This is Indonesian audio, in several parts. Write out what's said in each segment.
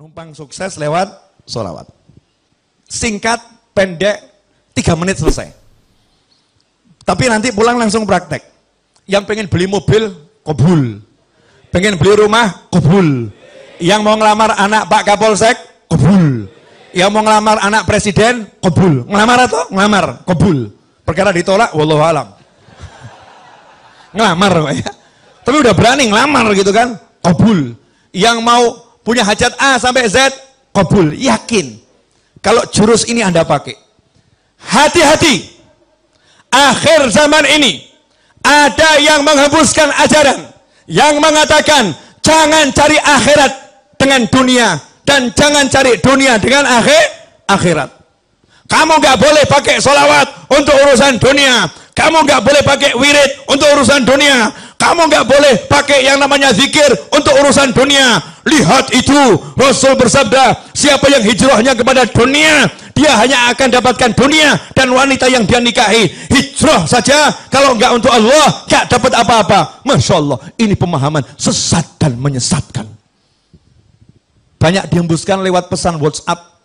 Numpang sukses lewat sholawat. Singkat, pendek, tiga menit selesai. Tapi nanti pulang langsung praktek. Yang pengen beli mobil, kobul. Pengen beli rumah, kobul. Yang mau ngelamar anak Pak Kapolsek, kobul. Yang mau ngelamar anak presiden, kobul. Ngelamar atau? Ngelamar, kobul. Perkara ditolak, wallahu alam. Ngelamar ya. Tapi udah berani ngelamar gitu kan, kobul. Yang mau punya hajat A sampai Z, kobul. Yakin. Kalau jurus ini Anda pakai. Hati-hati. Akhir zaman ini, ada yang menghembuskan ajaran. Yang mengatakan, jangan cari akhirat dengan dunia. Dan jangan cari dunia dengan akhir akhirat. Kamu nggak boleh pakai solawat untuk urusan dunia. Kamu nggak boleh pakai wirid untuk urusan dunia. Kamu nggak boleh pakai yang namanya zikir untuk urusan dunia. Lihat itu, Rasul bersabda, siapa yang hijrahnya kepada dunia, dia hanya akan dapatkan dunia dan wanita yang dia nikahi. Hijrah saja, kalau nggak untuk Allah, nggak dapat apa-apa. Masya Allah, ini pemahaman sesat dan menyesatkan. Banyak dihembuskan lewat pesan WhatsApp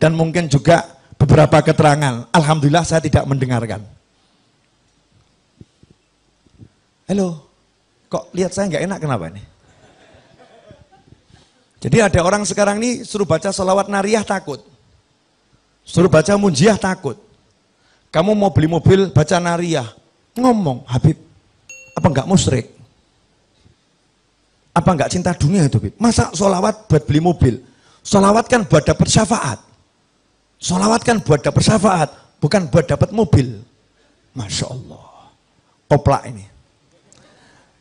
dan mungkin juga beberapa keterangan. Alhamdulillah saya tidak mendengarkan. Halo, Kok lihat saya nggak enak kenapa ini? Jadi ada orang sekarang ini suruh baca salawat nariyah takut. Suruh baca munjiah takut. Kamu mau beli mobil baca nariyah. Ngomong, Habib, apa enggak musyrik? Apa enggak cinta dunia itu, Habib? Masa solawat buat beli mobil? Solawat kan buat dapat syafaat. Solawat kan buat dapat syafaat, bukan buat dapat mobil. Masya Allah. Koplak ini.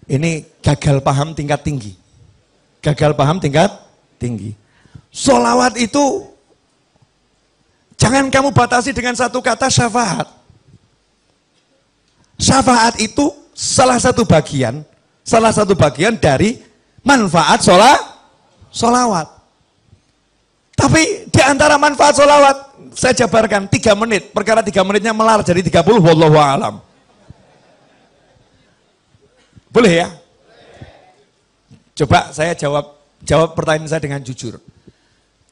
Ini gagal paham tingkat tinggi. Gagal paham tingkat tinggi. Solawat itu jangan kamu batasi dengan satu kata syafaat. Syafaat itu salah satu bagian, salah satu bagian dari manfaat sholat, solawat. Tapi di antara manfaat solawat, saya jabarkan tiga menit, perkara tiga menitnya melar jadi 30, wallahu alam. Boleh ya? Coba saya jawab jawab pertanyaan saya dengan jujur.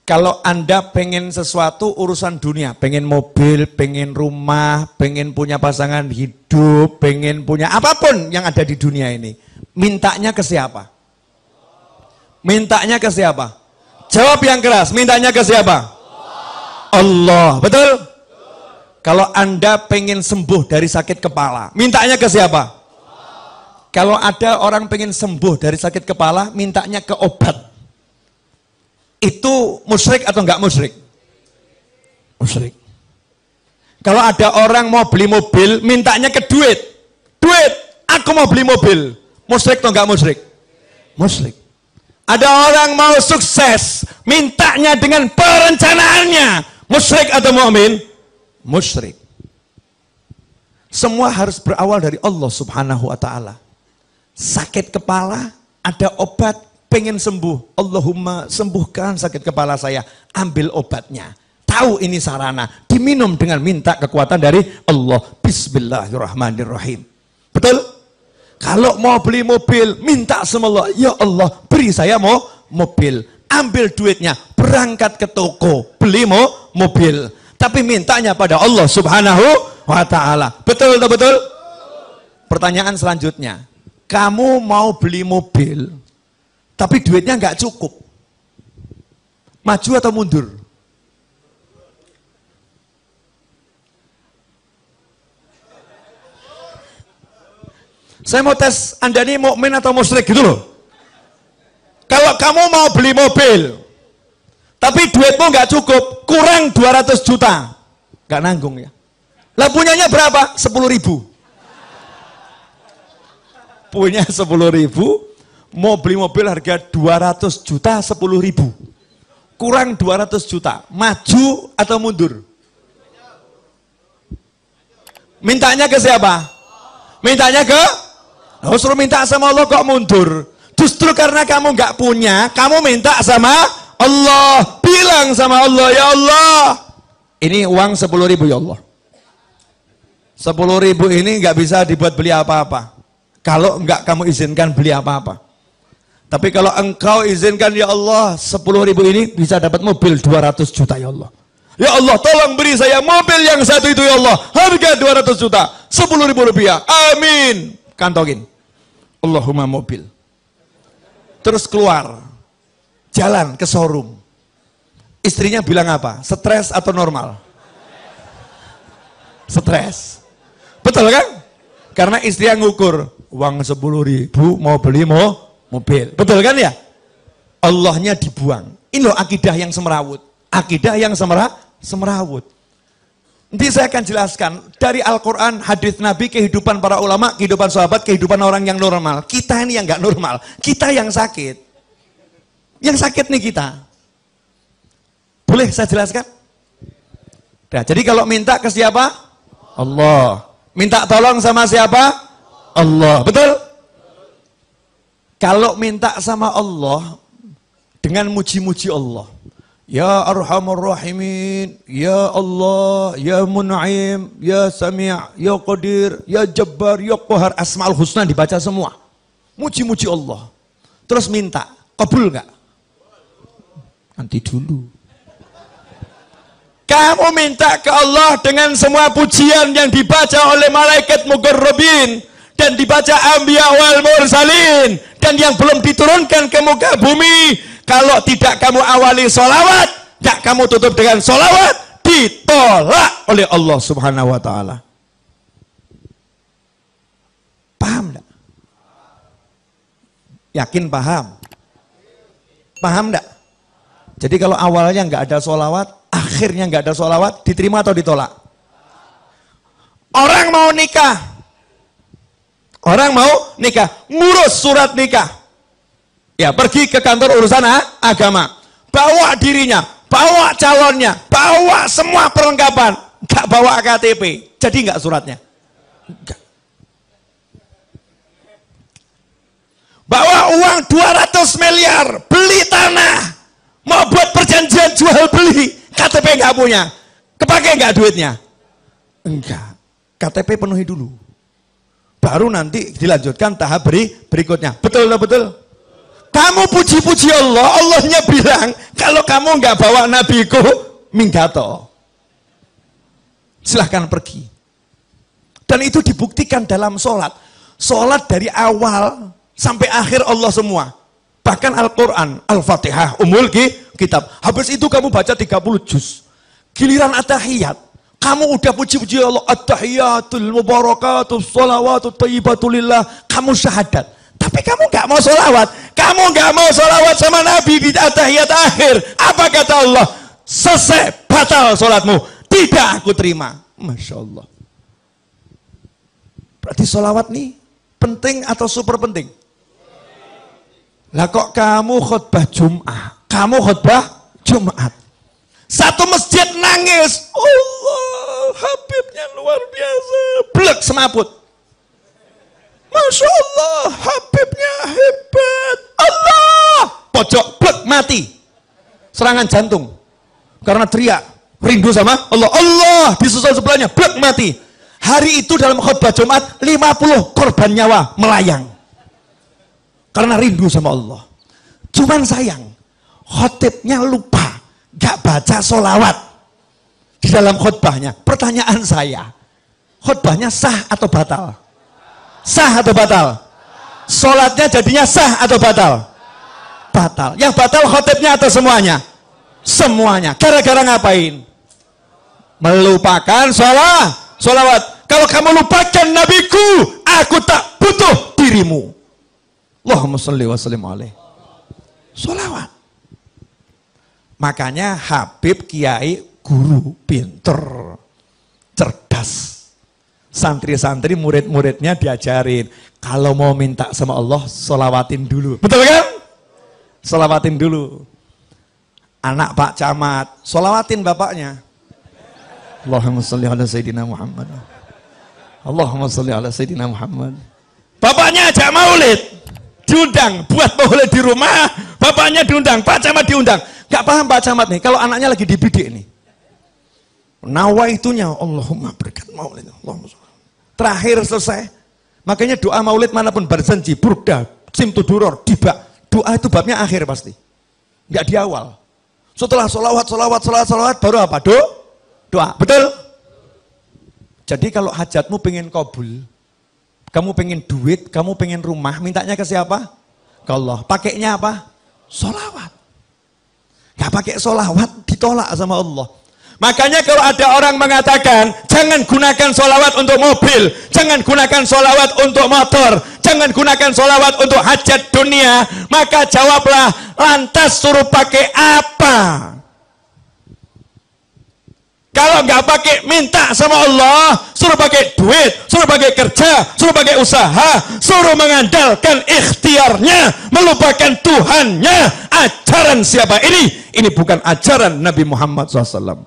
Kalau Anda pengen sesuatu urusan dunia, pengen mobil, pengen rumah, pengen punya pasangan hidup, pengen punya apa pun yang ada di dunia ini, mintanya ke siapa? Mintanya ke siapa? Jawab yang keras, mintanya ke siapa? Allah, betul? Kalau Anda pengen sembuh dari sakit kepala, mintanya ke siapa? Kalau ada orang pengen sembuh dari sakit kepala, mintanya ke obat. Itu musyrik atau enggak musyrik? Musyrik. Kalau ada orang mau beli mobil, mintanya ke duit. Duit, aku mau beli mobil. Musyrik atau enggak musyrik? Musyrik. Ada orang mau sukses, mintanya dengan perencanaannya. Musyrik atau mukmin? Musyrik. Semua harus berawal dari Allah Subhanahu wa taala sakit kepala, ada obat, pengen sembuh. Allahumma sembuhkan sakit kepala saya, ambil obatnya. Tahu ini sarana, diminum dengan minta kekuatan dari Allah. Bismillahirrahmanirrahim. Betul? Kalau mau beli mobil, minta sama Allah. Ya Allah, beri saya mau mobil. Ambil duitnya, berangkat ke toko, beli mau mobil. Tapi mintanya pada Allah subhanahu wa ta'ala. Betul atau betul? Pertanyaan selanjutnya, kamu mau beli mobil, tapi duitnya nggak cukup. Maju atau mundur? Saya mau tes Anda ini mukmin atau musyrik gitu loh. Kalau kamu mau beli mobil, tapi duitmu nggak cukup, kurang 200 juta, nggak nanggung ya. Lah punyanya berapa? 10 ribu punya 10 ribu, mau beli mobil harga 200 juta 10 ribu. Kurang 200 juta, maju atau mundur? Mintanya ke siapa? Mintanya ke? Oh, suruh minta sama Allah kok mundur. Justru karena kamu nggak punya, kamu minta sama Allah. Bilang sama Allah, ya Allah. Ini uang 10 ribu ya Allah. 10 ribu ini nggak bisa dibuat beli apa-apa. Kalau enggak kamu izinkan beli apa-apa. Tapi kalau engkau izinkan ya Allah 10 ribu ini bisa dapat mobil 200 juta ya Allah. Ya Allah tolong beri saya mobil yang satu itu ya Allah. Harga 200 juta. 10 ribu rupiah. Amin. Kantongin. Allahumma mobil. Terus keluar. Jalan ke showroom. Istrinya bilang apa? Stres atau normal? Stres. Betul kan? Karena istri yang ngukur. Uang 10 ribu mau beli mau mobil. Betul kan ya? Allahnya dibuang. Ini loh akidah yang semerawut. Akidah yang semera, semerawut. Nanti saya akan jelaskan dari Al-Quran, hadis Nabi, kehidupan para ulama, kehidupan sahabat, kehidupan orang yang normal. Kita ini yang nggak normal, kita yang sakit. Yang sakit nih kita. Boleh saya jelaskan? Nah, jadi kalau minta ke siapa? Allah. Minta tolong sama siapa? Allah. Betul? Kalau minta sama Allah dengan muji-muji Allah. Ya Arhamar Rahimin, Ya Allah, Ya Mun'im, Ya Sami' Ya Qadir, Ya Jabbar, Ya Qahar, Asma'ul Husna dibaca semua. Muji-muji Allah. Terus minta, kabul nggak? Nanti dulu. Kamu minta ke Allah dengan semua pujian yang dibaca oleh malaikat mugarrabin dan dibaca ambiya wal mursalin dan yang belum diturunkan ke muka bumi kalau tidak kamu awali solawat tidak kamu tutup dengan solawat ditolak oleh Allah subhanahu wa ta'ala paham tidak? yakin paham? paham tidak? jadi kalau awalnya nggak ada solawat akhirnya nggak ada solawat diterima atau ditolak? orang mau nikah Orang mau nikah, ngurus surat nikah. Ya, pergi ke kantor urusan agama. Bawa dirinya, bawa calonnya, bawa semua perlengkapan. Gak bawa KTP. Jadi nggak suratnya? Enggak. Bawa uang 200 miliar, beli tanah. Mau buat perjanjian jual beli, KTP nggak punya. Kepake nggak duitnya? Enggak. KTP penuhi dulu baru nanti dilanjutkan tahap beri, berikutnya. Betul atau betul? Kamu puji-puji Allah, Allahnya bilang, kalau kamu nggak bawa nabiku, minggato. Silahkan pergi. Dan itu dibuktikan dalam sholat. Sholat dari awal sampai akhir Allah semua. Bahkan Al-Quran, Al-Fatihah, Umul Kitab. Habis itu kamu baca 30 juz. Giliran atahiyat, kamu udah puji-puji Allah. At-tahiyatul mubarakatul salawatu tayyibatulillah. Kamu syahadat. Tapi kamu gak mau sholawat. Kamu gak mau sholawat sama Nabi di atahiyat akhir. Apa kata Allah? Selesai, batal sholatmu. Tidak aku terima. Masya Allah. Berarti sholawat nih penting atau super penting? Lah kok kamu khutbah Jum'ah? Kamu khutbah Jumat. Satu masjid nangis. Allah, Habibnya luar biasa. Blek semaput. Masya Allah, Habibnya hebat. Allah, pojok blek mati. Serangan jantung. Karena teriak. Rindu sama Allah. Allah, disusul sebelahnya, blek mati. Hari itu dalam khutbah Jumat, 50 korban nyawa melayang. Karena rindu sama Allah. Cuman sayang, khotibnya lupa gak baca solawat di dalam khutbahnya. Pertanyaan saya, khutbahnya sah atau batal? Sah atau batal? Solatnya jadinya sah atau batal? Batal. Yang batal khutbahnya atau semuanya? Semuanya. Gara-gara ngapain? Melupakan sholat, solawat. Kalau kamu lupakan nabiku, aku tak butuh dirimu. Allahumma salli wa sallim alaih. Solawat. Makanya Habib Kiai guru pinter, cerdas. Santri-santri murid-muridnya diajarin. Kalau mau minta sama Allah, solawatin dulu. Betul kan? Solawatin dulu. Anak Pak Camat, solawatin bapaknya. Allahumma salli ala Sayyidina Muhammad. Allahumma salli ala Sayyidina Muhammad. Bapaknya ajak maulid. Diundang, buat maulid di rumah. Bapaknya diundang, Pak Camat diundang Gak paham Pak Camat nih, kalau anaknya lagi dibidik nih. Nawa itunya, Allahumma berkat maulid. Allahumma Terakhir selesai. Makanya doa maulid mana pun berjanji, burda, simtuduror, tiba. doa itu babnya akhir pasti. Enggak di awal. Setelah solawat, solawat, solawat, solawat, baru apa? Do? Doa. Betul? Jadi kalau hajatmu pengen kabul, kamu pengen duit, kamu pengen rumah, mintanya ke siapa? Ke Allah. Pakainya apa? Solawat. Pakai solawat, ditolak sama Allah. Makanya kalau ada orang mengatakan, jangan gunakan solawat untuk mobil, jangan gunakan solawat untuk motor, jangan gunakan solawat untuk hajat dunia, maka jawablah, lantas suruh pakai apa? Kalau nggak pakai minta sama Allah, suruh pakai duit, suruh pakai kerja, suruh pakai usaha, suruh mengandalkan ikhtiarnya, melupakan Tuhannya. Ajaran siapa ini? Ini bukan ajaran Nabi Muhammad SAW.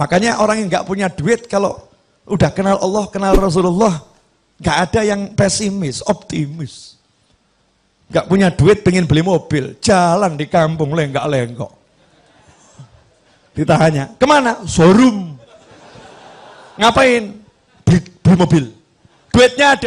Makanya orang yang nggak punya duit kalau udah kenal Allah, kenal Rasulullah, nggak ada yang pesimis, optimis. Nggak punya duit pengen beli mobil, jalan di kampung lenggak-lenggok. Ditanya, ke mana? Showroom. Ngapain? Beli, beli mobil. Duitnya ada.